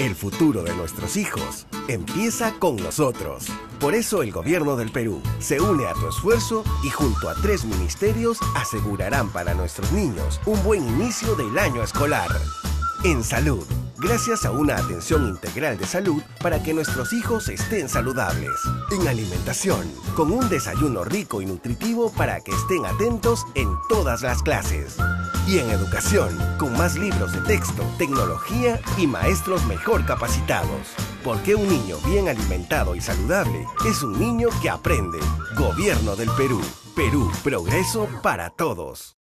El futuro de nuestros hijos empieza con nosotros. Por eso el gobierno del Perú se une a tu esfuerzo y junto a tres ministerios asegurarán para nuestros niños un buen inicio del año escolar. En salud, gracias a una atención integral de salud para que nuestros hijos estén saludables. En alimentación, con un desayuno rico y nutritivo para que estén atentos en todas las clases. Y en educación, con más libros de texto, tecnología y maestros mejor capacitados. Porque un niño bien alimentado y saludable es un niño que aprende. Gobierno del Perú. Perú, progreso para todos.